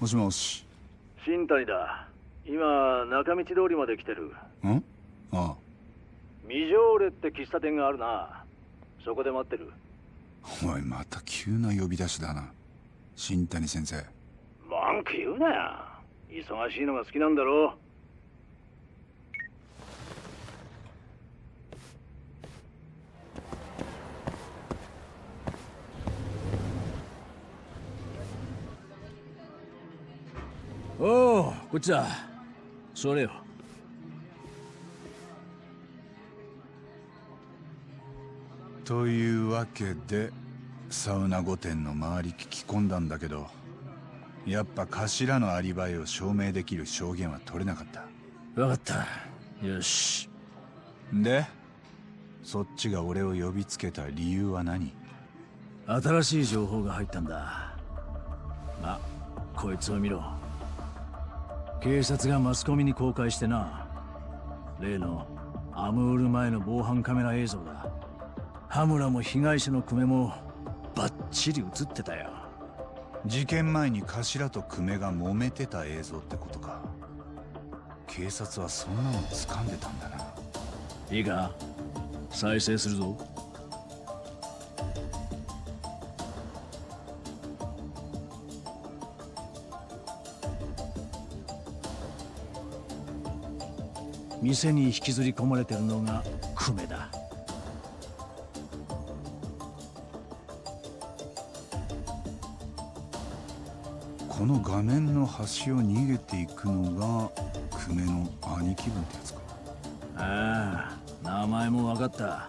もしもし。新谷だ。今中道通りまで来てる。ん？あ未条例って喫茶店があるな。そこで待ってる。あおいまた急な呼び出しだな。新谷先生。文句言うなよ忙しいのが好きなんだろおこっちだ。座れよ。というわけでサウナ御殿の周り聞き込んだんだけどやっぱ頭のアリバイを証明できる証言は取れなかった。分かった。よし。でそっちが俺を呼びつけた理由は何？新しい情報が入ったんだ。まこいつを見ろ警察がマスコミに公開してな。例のアムール前の防犯カメラ映像だ。羽村も被害者の久米もバッチリ映ってたよ。事件前に頭と久米が揉めてた映像ってことか。警察はそんなの掴んでたんだな。いいか？再生するぞ店に引きずり込まれてるのが久米だ。この画面の端を逃げていくのが久米の兄貴分ってやつか。ああ名前も分かった。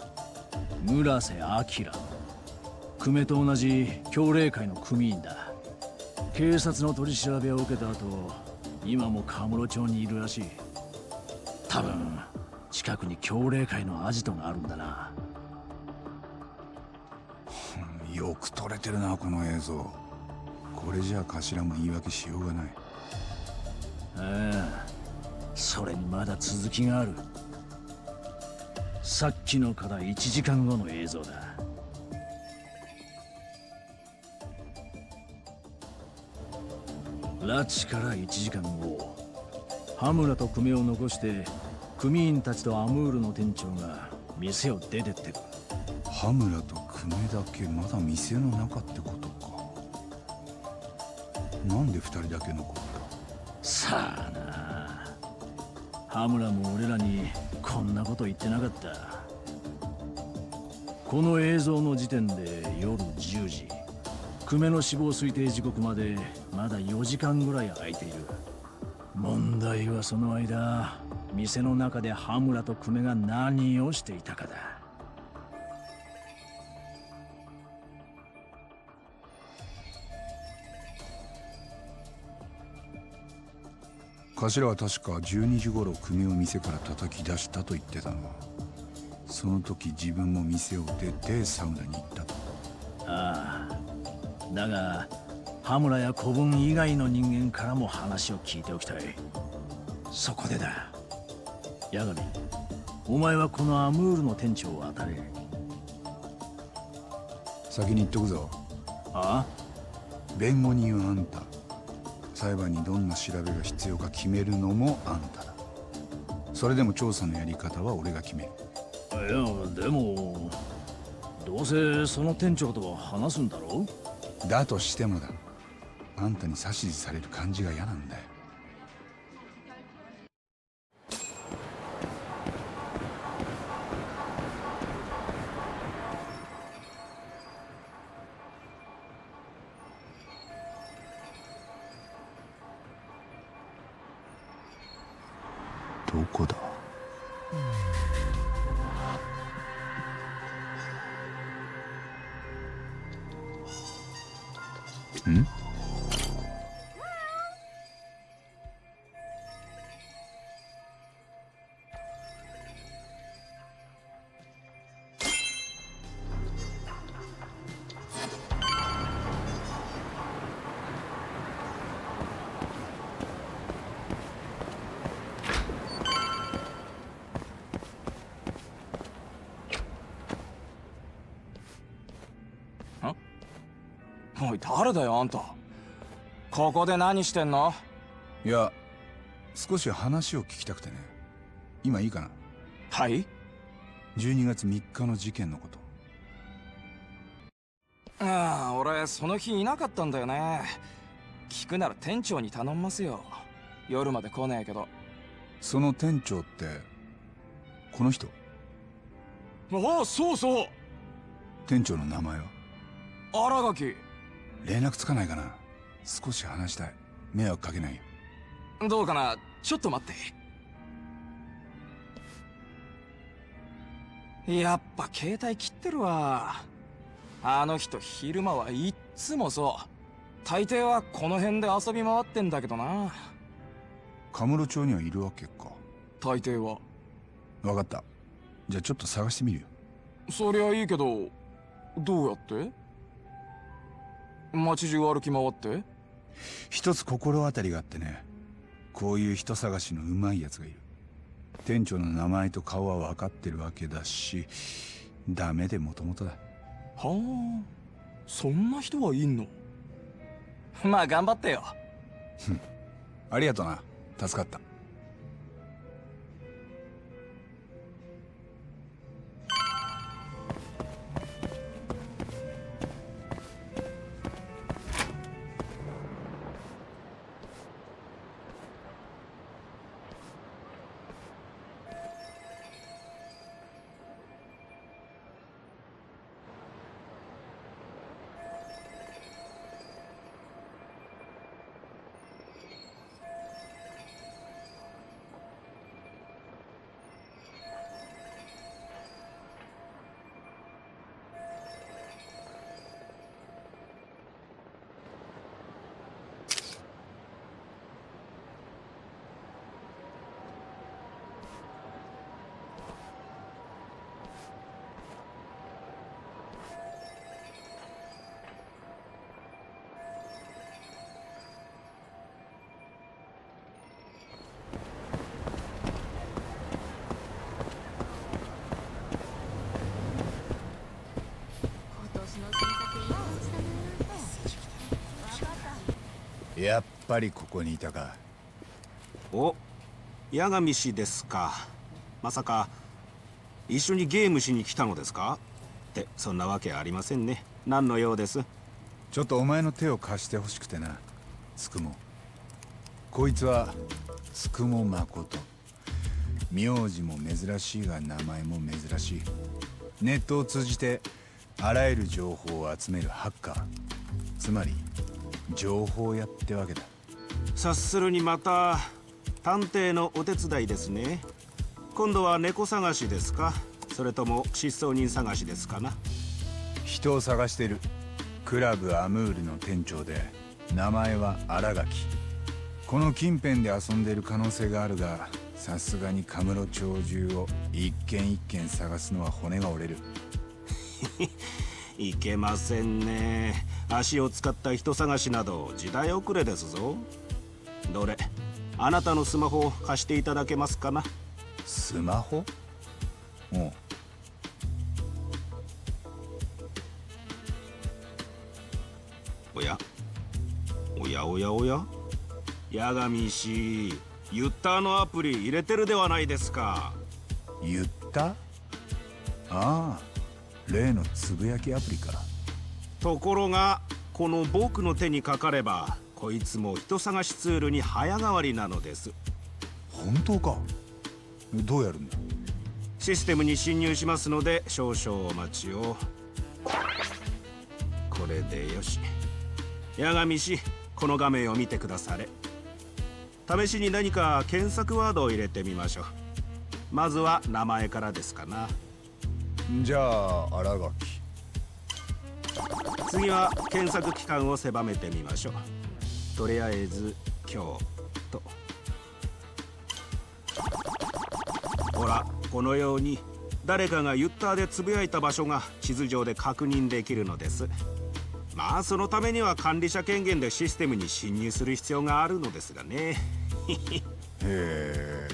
村瀬明。久米と同じ協励会の組員だ。警察の取り調べを受けた後今もカムロ町にいるらしい。多分近くに協励会のアジトがあるんだな。よく撮れてるなこの映像。これじゃあ頭も言い訳しようがない。ああそれにまだ続きがある。さっきのから1時間後の映像だ。拉致から1時間後羽村と久米を残して組員たちとアムールの店長が店を出てってる羽村と久米だけまだ店の中ってことか。なんで二人だけ残った？さあな。羽村も俺らにこんなこと言ってなかった。この映像の時点で夜10時。久米の死亡推定時刻までまだ4時間ぐらい空いている。問題はその間店の中で羽村と久米が何をしていたかだ。頭は確か12時頃久米を店から叩き出したと言ってたのその時自分も店を出てサウナに行ったと。ああ。だが羽村や子分以外の人間からも話を聞いておきたい。そこでだ八神お前はこのアムールの店長を当たれ。先に言っとくぞ。あ弁護人はあんた。裁判にどんな調べが必要か決めるのもあんただ。それでも調査のやり方は俺が決める。いやでもどうせその店長とは話すんだろだとしてもだ。あんたに指図される感じが嫌なんだよんおい誰だよあんた。ここで何してんの？いや少し話を聞きたくてね。今いいかな？はい？12月3日の事件のこと。ああ俺その日いなかったんだよね。聞くなら店長に頼んますよ。夜まで来ねえけど。その店長ってこの人？ああそうそう。店長の名前は？新垣連絡つかないかな？少し話したい。迷惑かけないよ。どうかな？ちょっと待って。やっぱ携帯切ってるわ。あの人昼間はいっつもそう。大抵はこの辺で遊び回ってんだけどな。カムロ町にはいるわけか。大抵は。分かった。じゃあちょっと探してみるよ。そりゃいいけどどうやって？街中歩き回って？一つ心当たりがあってね。こういう人探しのうまいやつがいる。店長の名前と顔は分かってるわけだしダメでもともとだ。はあ。そんな人はいんの？まあ頑張ってよ。ありがとな。助かったぱりここにいたか。お八神氏ですか。まさか一緒にゲームしに来たのですか？ってそんなわけありませんね。何の用です？ちょっとお前の手を貸してほしくてな。つくも。こいつはつくも誠。名字も珍しいが名前も珍しい。ネットを通じてあらゆる情報を集めるハッカー。つまり情報屋ってわけだ察するにまた探偵のお手伝いですね。今度は猫探しですか？それとも失踪人探しですかな？人を探してる。クラブアムールの店長で名前は新垣。この近辺で遊んでいる可能性があるがさすがにカムロ町中を一軒一軒探すのは骨が折れる。いけませんね。足を使った人探しなど時代遅れですぞどれ？あなたのスマホを貸していただけますかな？スマホ？おうおや。おやおやおや？八神氏ユッターのアプリ入れてるではないですか。言ったああ例のつぶやきアプリか。ところがこの僕の手にかかればこいつも人探しツールに早変わりなのです。本当か？どうやるんだシステムに侵入しますので少々お待ちを。これでよし。八神氏この画面を見てくだされ。試しに何か検索ワードを入れてみましょう。まずは名前からですかな。じゃあ新垣。次は検索期間を狭めてみましょうとりあえず今日と。ほらこのように誰かがユッターでつぶやいた場所が地図上で確認できるのです。まあそのためには管理者権限でシステムに侵入する必要があるのですがね。へえ。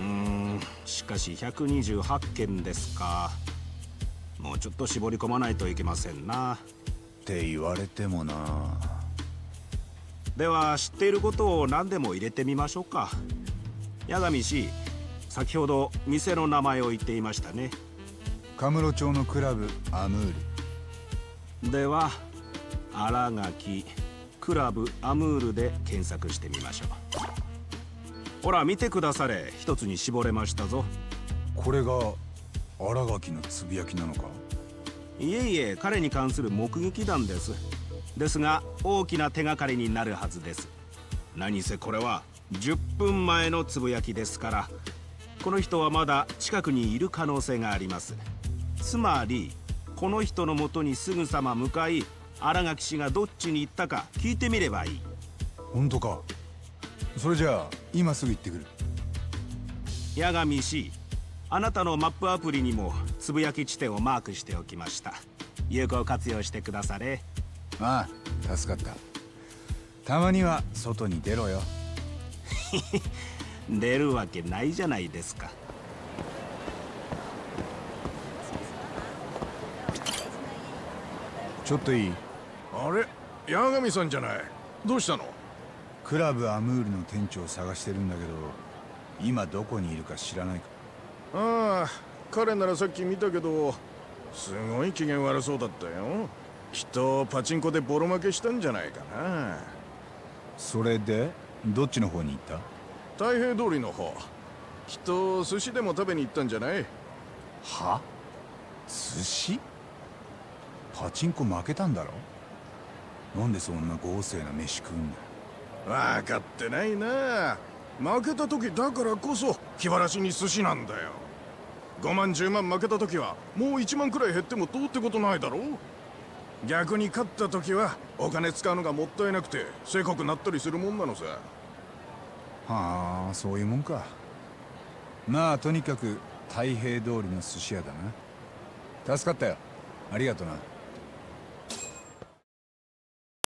うーんしかし128件ですか。もうちょっと絞り込まないといけませんな。って言われてもなでは知っていることを何でも入れてみましょうか。八神氏先ほど店の名前を言っていましたね。カムロ町のクラブアムール。では新垣クラブアムールで検索してみましょう。ほら見てくだされ。一つに絞れましたぞ。これが新垣のつぶやきなのか？いえいえ彼に関する目撃談ですですが大きな手がかりになるはずです。何せこれは10分前のつぶやきですからこの人はまだ近くにいる可能性があります。つまりこの人のもとにすぐさま向かい新垣氏がどっちに行ったか聞いてみればいい。本当か。それじゃあ今すぐ行ってくる。八神氏あなたのマップアプリにもつぶやき地点をマークしておきました。有効活用してくだされああ助かった。たまには外に出ろよ。出るわけないじゃないですか。ちょっといい？あれ？八神さんじゃない？どうしたの？クラブアムールの店長を探してるんだけど今どこにいるか知らないか。ああ彼ならさっき見たけどすごい機嫌悪そうだったよきっとパチンコでボロ負けしたんじゃないかな。それでどっちの方に行った？太平通りの方。きっと寿司でも食べに行ったんじゃない？は？寿司？パチンコ負けたんだろ？なんでそんな豪勢な飯食うんだ分かってないな。負けた時だからこそ気晴らしに寿司なんだよ。5万10万負けた時はもう1万くらい減ってもどうってことないだろ逆に勝った時はお金使うのがもったいなくてせこくなったりするもんなのさ。はあそういうもんか。まあとにかく太平通りの寿司屋だな。助かったよ。ありがとな。